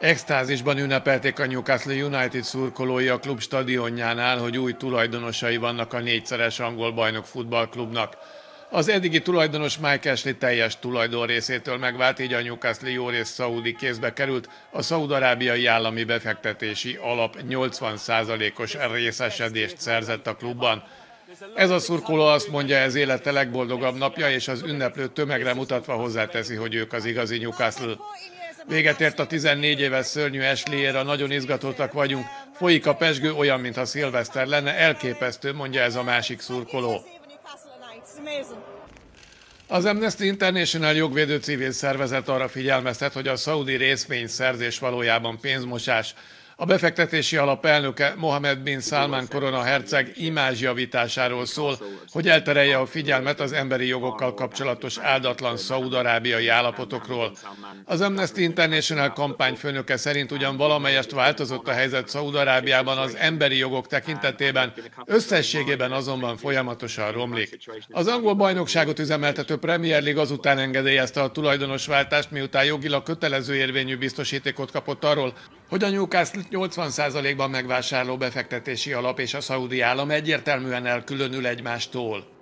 Extázisban ünnepelték a Newcastle United szurkolói a klub stadionjánál, hogy új tulajdonosai vannak a négyszeres angol bajnok futballklubnak. Az eddigi tulajdonos Mike Ashley teljes tulajdon részétől megvált, így a Newcastle jó rész szaudi kézbe került, a szaudarábiai állami befektetési alap 80%-os részesedést szerzett a klubban. Ez a szurkoló azt mondja, ez élete legboldogabb napja, és az ünneplő tömegre mutatva hozzáteszi, hogy ők az igazi Newcastle. Véget ért a 14 éves szörnyű Ashley-ére, nagyon izgatottak vagyunk. Folyik a pesgő olyan, mintha szilveszter lenne, elképesztő, mondja ez a másik szurkoló. Az Amnesty International jogvédő civil szervezet arra figyelmeztet, hogy a szaudi részvényszerzés valójában pénzmosás. A befektetési alap elnöke Mohamed bin Salman korona herceg imázsjavításáról szól, hogy elterelje a figyelmet az emberi jogokkal kapcsolatos áldatlan szaudarábiai állapotokról. Az Amnesty International kampányfőnöke szerint ugyan valamelyest változott a helyzet Szaudarábiában az emberi jogok tekintetében, összességében azonban folyamatosan romlik. Az angol bajnokságot üzemeltető Premier League azután engedélyezte a tulajdonosváltást, miután jogilag kötelező érvényű biztosítékot kapott arról, hogy a Newcastle 80%-ban megvásárló befektetési alap és a szaudi állam egyértelműen elkülönül egymástól.